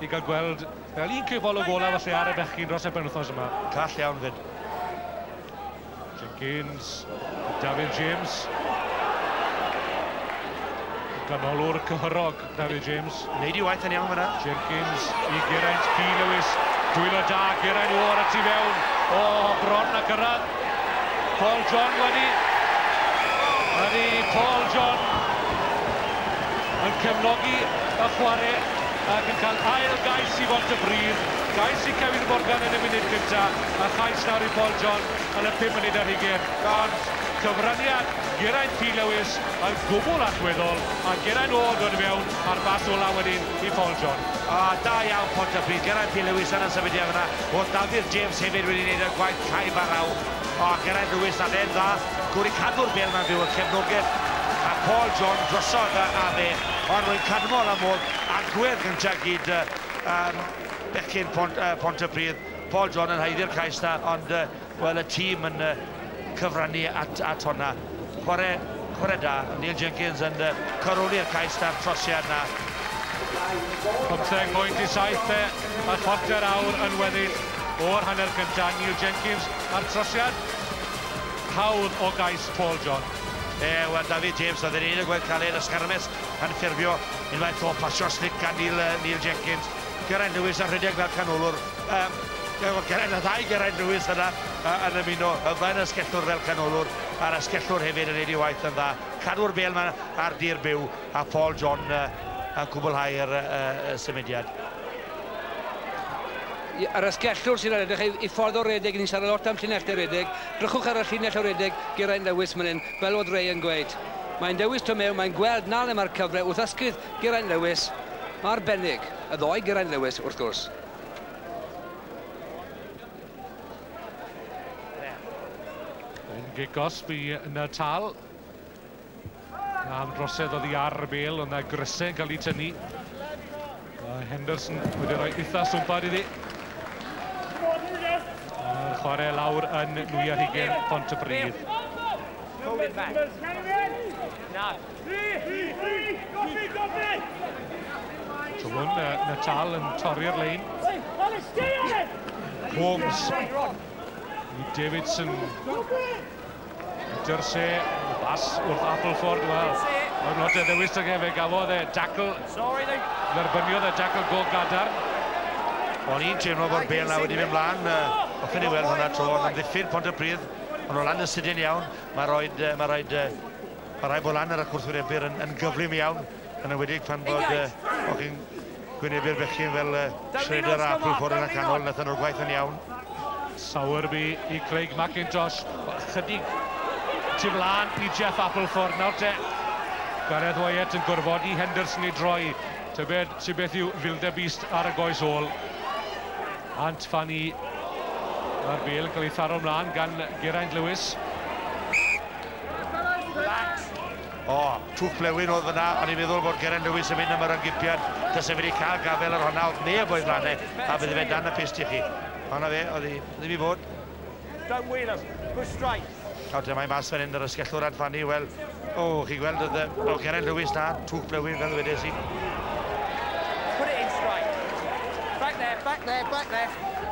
i gael gweld fel un cyfol o gola falle ar y bechyn dros y penwthnos yma. Call iawn fyd. Jenkins, David James. Ganolwr cyhyrog, David James. Neud i waith yn iawn fyna. Jenkins i Geraint P. Lewis. Dwylo da, Geraint War at i fewn. O, bron a gyrraedd. Paul John wedi... Wedi Paul John yn cefnogi y chwarae ac yn cael ail gais i fod y brif, gais i Kevin Morgan yn y munud cynta, a chais nawr i Paul John yn y 5 munud ar hugen. Ond cyfraniad Geraint P. Lewis yn gwbl allweddol, a Geraint Oed yn mewn ar bas o law wedyn i Paul John. A da iawn Pontypridd, Geraint P. Lewis yn y sefydliad yna, o Dafydd James hefyd wedi gwneud y gwaith caib ar raw. O, Geraint Lewis na dda, gwrdd i cadw'r bel mewn fyw, yn cefnogaeth Paul John drosodd a fe, ond rwy'n cadmol am ôl agwedd gyntaf gyd um, Becyn Pont, uh, Pont y Pontypridd. Paul John yn haiddi'r cais na, ond uh, wel, y tîm yn uh, cyfrannu at, at hwnna. Chwarae, chwarae da, Neil Jenkins yn uh, cyrwli'r cais na'r trosiad na. 15 mwyn 17 a chwarter awr yn weddill o'r hanner cyntaf, Neil Jenkins a'r trosiad hawdd o gais Paul John. E, wel, David James, oedd yn un o gweld Calen Ysgarmes yn ffurfio unwaith o pasio slic gan Neil, uh, Neil Jenkins. Geraint Lewis yn rhedeg fel canolwr. Um, Geraint, y ddau Geraint Lewis yna uh, yn ymuno ymlaen ysgellwr fel canolwr a'r ysgellwr hefyd yn ei waith yn dda. Cadw'r bel yma ar dir byw a Paul John uh, yn cwblhau'r uh, uh, symudiad yr asgellwr sy'n edrych i ffordd o redeg, ni'n siarad lot am llinellau redeg. Drychwch ar y llinell o redeg Geraint Lewis fan hyn, fel oedd Ray yn gweud. Mae'n dewis to mewn, mae'n gweld na le mae'r cyfle wrth ysgydd Geraint Lewis. Mae'r benig, y ddoe Geraint Lewis wrth gwrs. Yn gigos bu tal. Am drosedd oedd i ar y bel, ond na grysau'n cael ei tynnu. A Henderson wedi rhoi eitha swmpad iddi chwarae lawr yn nwy a hugen pont y bryd. Trwy'n uh, Natal yn torri'r lein. Holmes. I Davidson. Peter se, bas wrth Appleford, wel. Mae'n lot o ddewis o gefe, gafodd e dacl. Dderbyniodd e dacl gol gadar. O'n i'n teimlo bod Bela wedi mynd mlaen. Uh, Hoffwn i weld hwnna tro, yn amddiffyn Pontypridd, ond o lan y sydyn iawn, mae roed, uh, mae roed, uh, mae rai bod lan ar y cwrthwynebyr yn, yn gyflym iawn, yn enwedig pan bod uh, chi'n gwynebu'r bechyn fel uh, Schrader a Pwlfwr yn y canol, nath nhw'r gwaith yn iawn. Sowerby i Craig McIntosh, chydig tu flaen i Jeff Appleford, nawr te. Gareth Wyatt yn gorfod i Henderson i droi, tybed sy'n beth yw Wildebeest ar y goes ôl. Ant Fanny Mae'r bel yn cael ei tharo ymlaen gan Geraint Lewis. O, oh, twff blewyn oedd yna, ond i'n meddwl bod Geraint Lewis yn mynd am yr angipiad. Dys e wedi cael gafel ar hwnna, oedd neb oedd flanau, e, a bydde fe dan y pist i chi. Hwna fe, oedd hi ddim i fod. Dan Wheeler, go straight. A dyma i mas fan hyn, yr ysgellwr Adfani, wel, o, oh, chi gweld, oedd oh, Geraint Lewis na, twch blewyn fel wedes i. Put it in straight. Back there, back there, back there.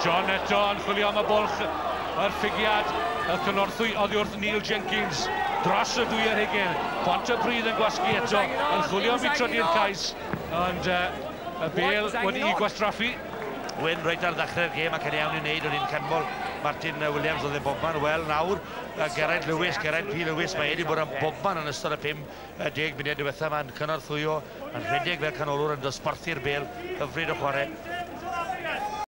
John eto yn chwilio am y bwlch yr ffigiad y cynorthwy oddi wrth Neil Jenkins dros y dwy ar hegel pont y bryd yn gwasgu eto yn chwilio am i trydydd cais ond uh, y bel i gwastraffu Wyn reit ar ddechrau'r gêm ac yn iawn i wneud o'n i'n cefnbol Martin Williams oedd yn bobman. Wel, nawr, Geraint Lewis, Geraint P. Lewis, mae wedi bod yn bobman yn ystod y 5-10 munud diwethaf. Mae'n cynorthwyo, yn rhedeg fel canolwr yn dosbarthu'r bel, hyfryd o chwarae.